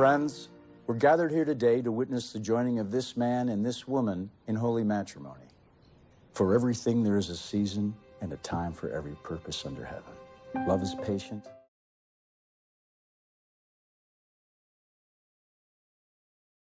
Friends, we're gathered here today to witness the joining of this man and this woman in holy matrimony. For everything there is a season and a time for every purpose under heaven. Love is patient.